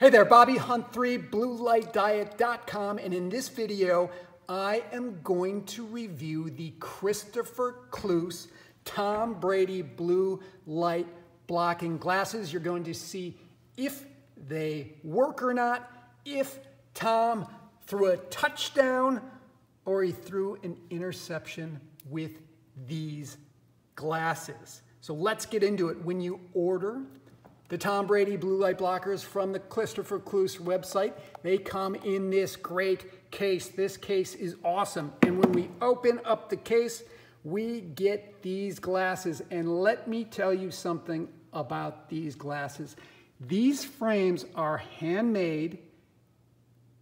Hey there, Bobby Hunt3, BlueLightDiet.com, and in this video, I am going to review the Christopher Cloos Tom Brady Blue Light Blocking Glasses. You're going to see if they work or not, if Tom threw a touchdown or he threw an interception with these glasses. So let's get into it. When you order the Tom Brady blue light blockers from the Christopher Cloos website. They come in this great case. This case is awesome. And when we open up the case, we get these glasses. And let me tell you something about these glasses. These frames are handmade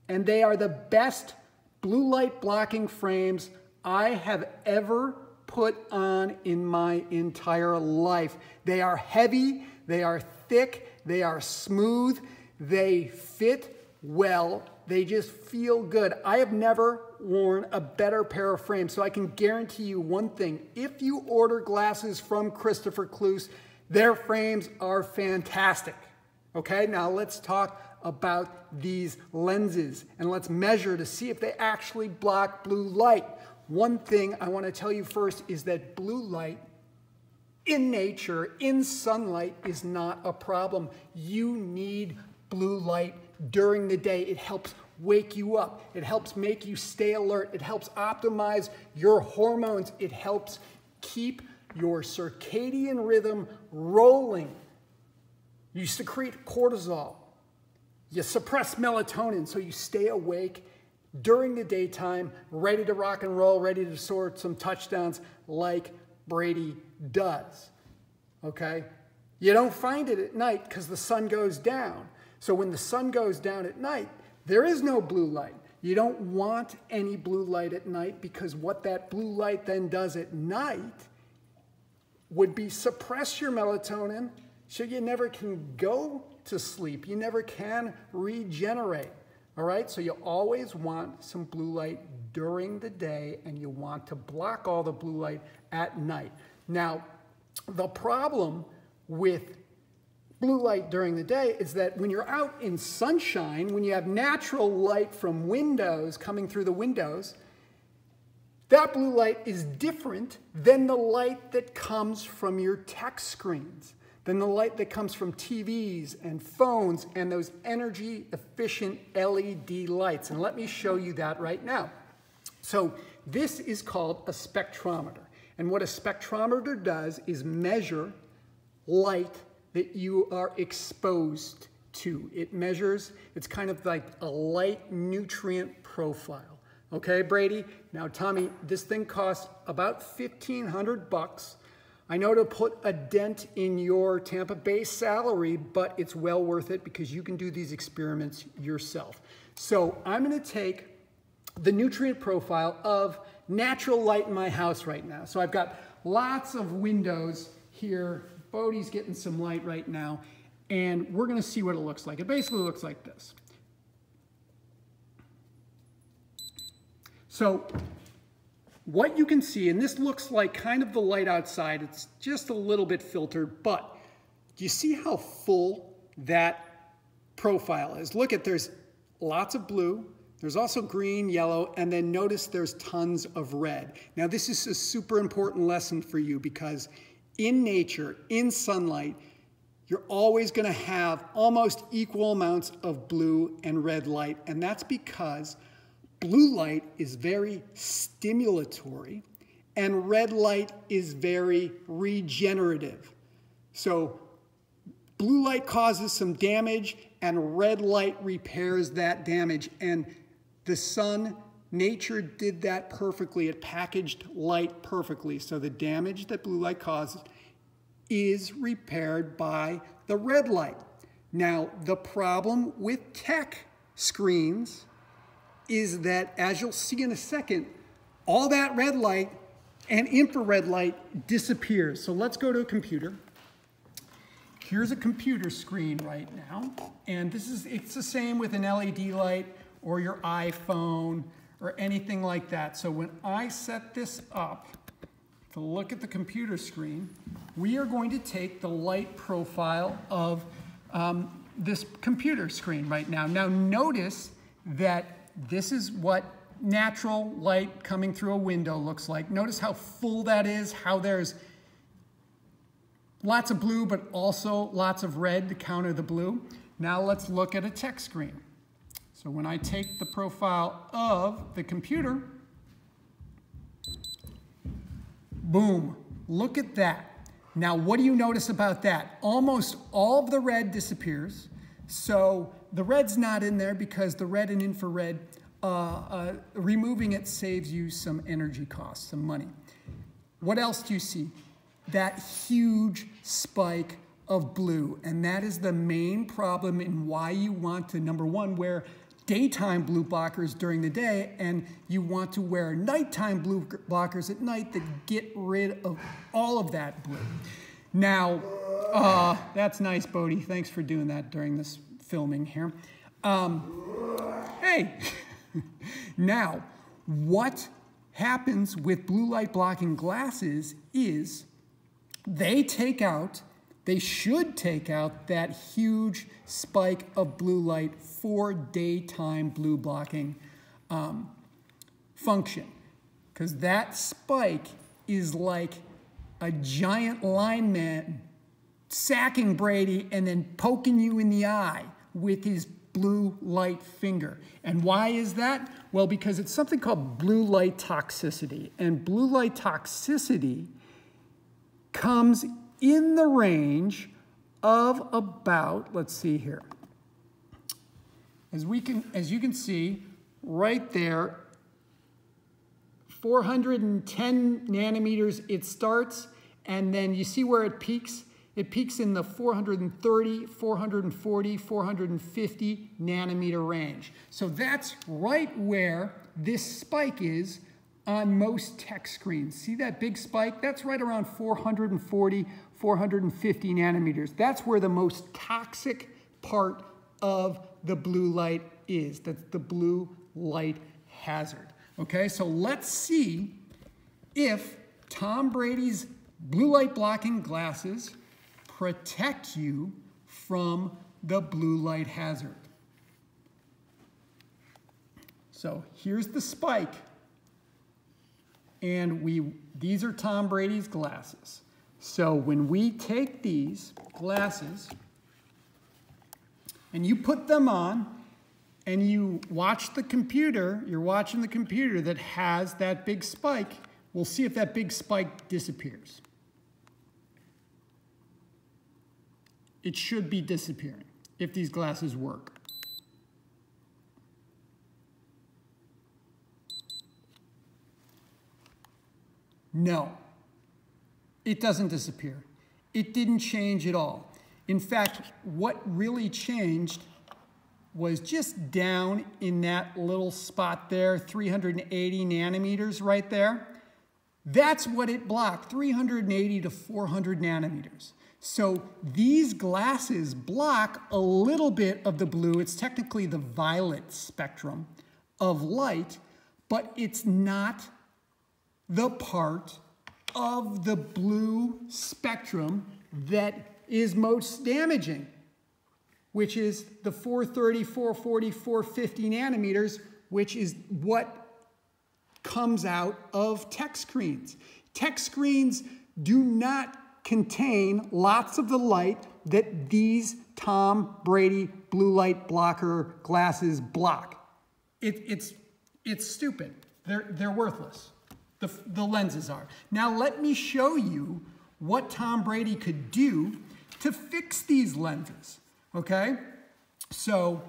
and they are the best blue light blocking frames I have ever put on in my entire life. They are heavy, they are thick, they are smooth, they fit well, they just feel good. I have never worn a better pair of frames, so I can guarantee you one thing. If you order glasses from Christopher Cloos, their frames are fantastic. Okay, now let's talk about these lenses and let's measure to see if they actually block blue light. One thing I want to tell you first is that blue light in nature, in sunlight, is not a problem. You need blue light during the day. It helps wake you up. It helps make you stay alert. It helps optimize your hormones. It helps keep your circadian rhythm rolling. You secrete cortisol. You suppress melatonin so you stay awake during the daytime, ready to rock and roll, ready to sort some touchdowns like Brady does. Okay? You don't find it at night because the sun goes down. So when the sun goes down at night, there is no blue light. You don't want any blue light at night because what that blue light then does at night would be suppress your melatonin so you never can go to sleep. You never can regenerate. All right, so you always want some blue light during the day and you want to block all the blue light at night. Now, the problem with blue light during the day is that when you're out in sunshine, when you have natural light from windows coming through the windows, that blue light is different than the light that comes from your tech screens, than the light that comes from TVs and phones and those energy efficient LED lights. And let me show you that right now. So this is called a spectrometer. And what a spectrometer does is measure light that you are exposed to. It measures, it's kind of like a light nutrient profile. Okay, Brady? Now, Tommy, this thing costs about 1500 bucks. I know to put a dent in your Tampa Bay salary, but it's well worth it because you can do these experiments yourself. So I'm gonna take the nutrient profile of natural light in my house right now. So I've got lots of windows here. Bodie's getting some light right now. And we're going to see what it looks like. It basically looks like this. So what you can see, and this looks like kind of the light outside. It's just a little bit filtered, but do you see how full that profile is? Look at, there's lots of blue, there's also green, yellow, and then notice there's tons of red. Now this is a super important lesson for you because in nature, in sunlight, you're always gonna have almost equal amounts of blue and red light, and that's because blue light is very stimulatory and red light is very regenerative. So blue light causes some damage and red light repairs that damage. And the sun, nature did that perfectly. It packaged light perfectly. So the damage that blue light causes is repaired by the red light. Now, the problem with tech screens is that, as you'll see in a second, all that red light and infrared light disappears. So let's go to a computer. Here's a computer screen right now. And this is, it's the same with an LED light or your iPhone or anything like that. So when I set this up to look at the computer screen, we are going to take the light profile of um, this computer screen right now. Now notice that this is what natural light coming through a window looks like. Notice how full that is, how there's lots of blue, but also lots of red to counter the blue. Now let's look at a tech screen. So when I take the profile of the computer, boom, look at that. Now what do you notice about that? Almost all of the red disappears. So the red's not in there because the red and infrared, uh, uh, removing it saves you some energy costs, some money. What else do you see? That huge spike of blue. And that is the main problem in why you want to, number one, wear daytime blue blockers during the day, and you want to wear nighttime blue blockers at night that get rid of all of that blue. Now, uh, that's nice, Bodie. Thanks for doing that during this filming here. Um, hey, now, what happens with blue light blocking glasses is they take out they should take out that huge spike of blue light for daytime blue blocking um, function. Because that spike is like a giant lineman sacking Brady and then poking you in the eye with his blue light finger. And why is that? Well, because it's something called blue light toxicity. And blue light toxicity comes in the range of about, let's see here. As we can, as you can see, right there, 410 nanometers it starts, and then you see where it peaks? It peaks in the 430, 440, 450 nanometer range. So that's right where this spike is on most tech screens. See that big spike? That's right around 440, 450 nanometers. That's where the most toxic part of the blue light is. That's the blue light hazard. Okay, so let's see if Tom Brady's blue light blocking glasses protect you from the blue light hazard. So here's the spike. And we these are Tom Brady's glasses. So when we take these glasses and you put them on and you watch the computer, you're watching the computer that has that big spike, we'll see if that big spike disappears. It should be disappearing if these glasses work. No it doesn't disappear. It didn't change at all. In fact, what really changed was just down in that little spot there, 380 nanometers right there. That's what it blocked, 380 to 400 nanometers. So these glasses block a little bit of the blue. It's technically the violet spectrum of light, but it's not the part of the blue spectrum that is most damaging, which is the 430, 440, 450 nanometers, which is what comes out of tech screens. Tech screens do not contain lots of the light that these Tom Brady blue light blocker glasses block. It, it's, it's stupid. They're, they're worthless the, the lenses are. Now let me show you what Tom Brady could do to fix these lenses, okay? So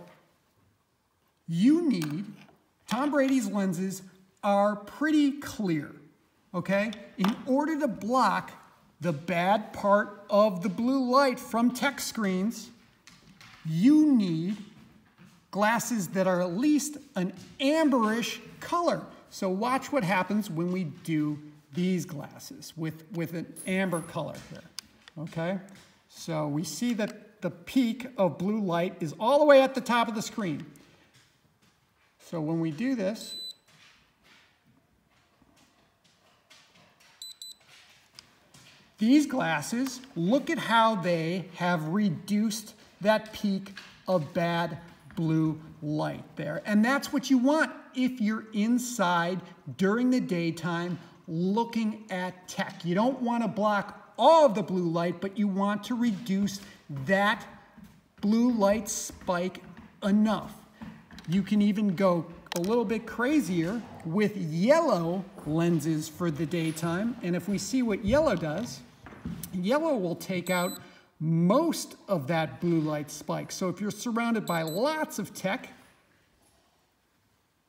you need, Tom Brady's lenses are pretty clear, okay? In order to block the bad part of the blue light from tech screens, you need glasses that are at least an amberish color. So watch what happens when we do these glasses with, with an amber color here, okay? So we see that the peak of blue light is all the way at the top of the screen. So when we do this, these glasses, look at how they have reduced that peak of bad blue light there. And that's what you want if you're inside during the daytime looking at tech. You don't want to block all of the blue light, but you want to reduce that blue light spike enough. You can even go a little bit crazier with yellow lenses for the daytime. And if we see what yellow does, yellow will take out most of that blue light spike. So if you're surrounded by lots of tech,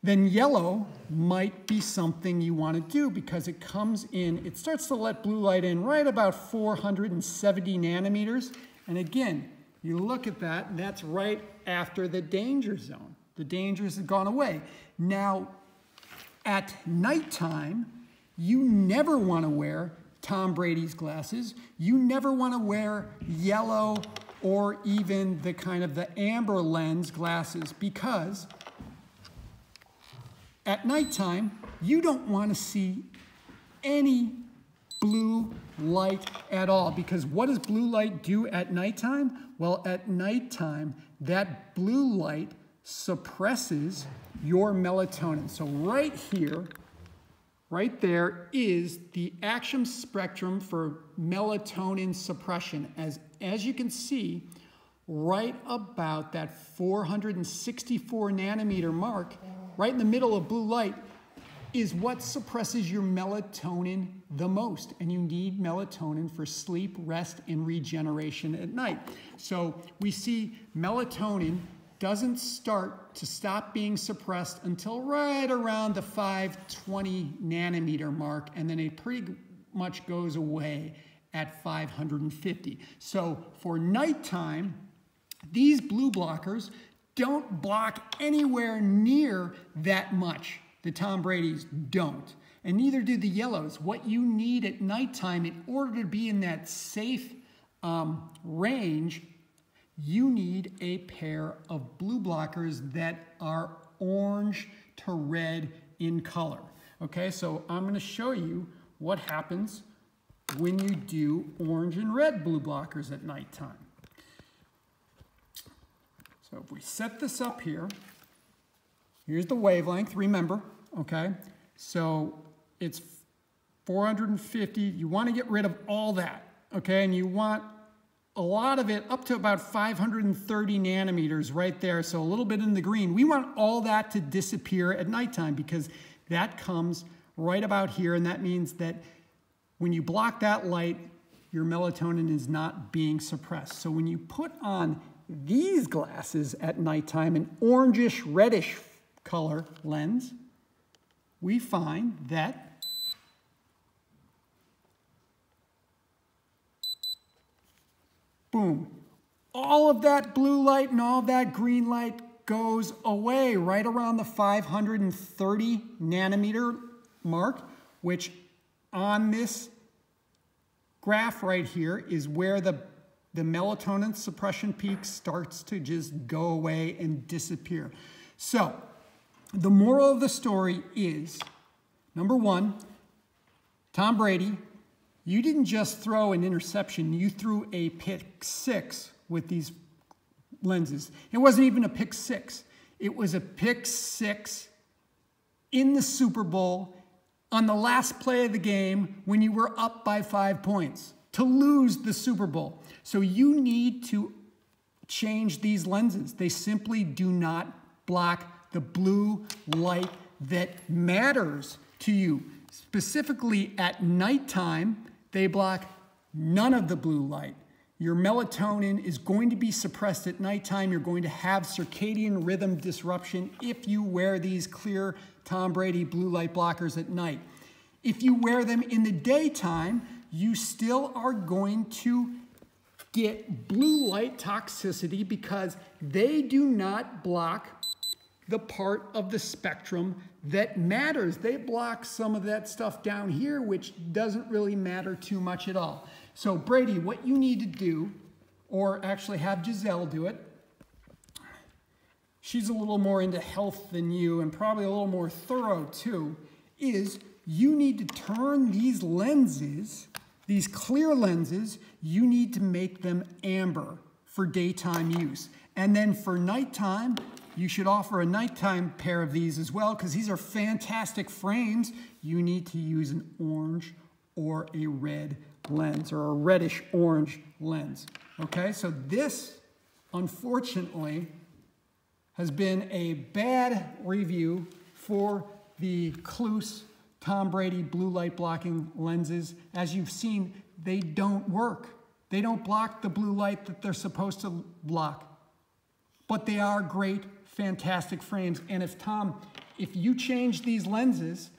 then yellow might be something you want to do because it comes in, it starts to let blue light in right about 470 nanometers. And again, you look at that, and that's right after the danger zone. The dangers have gone away. Now, at nighttime, you never want to wear Tom Brady's glasses. You never want to wear yellow or even the kind of the amber lens glasses because at nighttime, you don't want to see any blue light at all because what does blue light do at nighttime? Well, at nighttime, that blue light suppresses your melatonin. So right here, right there is the action spectrum for melatonin suppression. As, as you can see, right about that 464 nanometer mark, right in the middle of blue light, is what suppresses your melatonin the most. And you need melatonin for sleep, rest, and regeneration at night. So we see melatonin doesn't start to stop being suppressed until right around the 520 nanometer mark, and then it pretty much goes away at 550. So for nighttime, these blue blockers don't block anywhere near that much. The Tom Brady's don't. And neither do the yellows. What you need at nighttime in order to be in that safe um, range you need a pair of blue blockers that are orange to red in color. Okay, so I'm gonna show you what happens when you do orange and red blue blockers at nighttime. So if we set this up here, here's the wavelength, remember, okay? So it's 450, you wanna get rid of all that, okay? And you want a lot of it up to about 530 nanometers right there, so a little bit in the green. We want all that to disappear at nighttime because that comes right about here, and that means that when you block that light, your melatonin is not being suppressed. So when you put on these glasses at nighttime, an orangish reddish color lens, we find that boom, all of that blue light and all that green light goes away right around the 530 nanometer mark, which on this graph right here is where the, the melatonin suppression peak starts to just go away and disappear. So the moral of the story is, number one, Tom Brady you didn't just throw an interception, you threw a pick six with these lenses. It wasn't even a pick six, it was a pick six in the Super Bowl on the last play of the game when you were up by five points to lose the Super Bowl. So you need to change these lenses. They simply do not block the blue light that matters to you. Specifically at nighttime, they block none of the blue light. Your melatonin is going to be suppressed at nighttime. You're going to have circadian rhythm disruption if you wear these clear Tom Brady blue light blockers at night. If you wear them in the daytime, you still are going to get blue light toxicity because they do not block the part of the spectrum that matters. They block some of that stuff down here, which doesn't really matter too much at all. So Brady, what you need to do, or actually have Gisele do it, she's a little more into health than you and probably a little more thorough too, is you need to turn these lenses, these clear lenses, you need to make them amber for daytime use. And then for nighttime, you should offer a nighttime pair of these as well because these are fantastic frames. You need to use an orange or a red lens or a reddish orange lens. Okay, so this, unfortunately, has been a bad review for the Cloos Tom Brady blue light blocking lenses. As you've seen, they don't work. They don't block the blue light that they're supposed to block. But they are great, fantastic frames. And if Tom, if you change these lenses,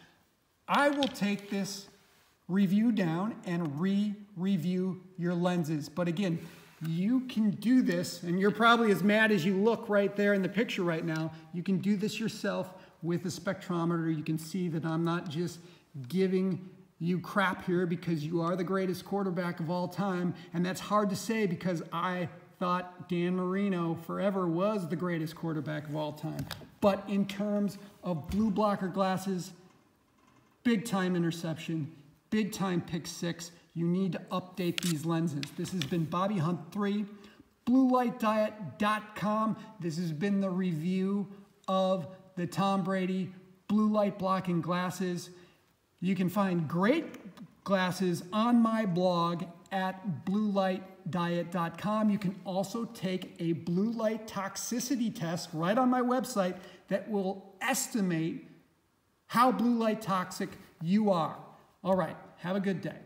I will take this review down and re-review your lenses. But again, you can do this, and you're probably as mad as you look right there in the picture right now. You can do this yourself with a spectrometer. You can see that I'm not just giving you crap here because you are the greatest quarterback of all time. And that's hard to say because I thought Dan Marino forever was the greatest quarterback of all time. But in terms of blue blocker glasses, big time interception, big time pick six. You need to update these lenses. This has been Bobby Hunt 3, bluelightdiet.com. This has been the review of the Tom Brady blue light blocking glasses. You can find great glasses on my blog at bluelightdiet.com. You can also take a blue light toxicity test right on my website that will estimate how blue light toxic you are. All right, have a good day.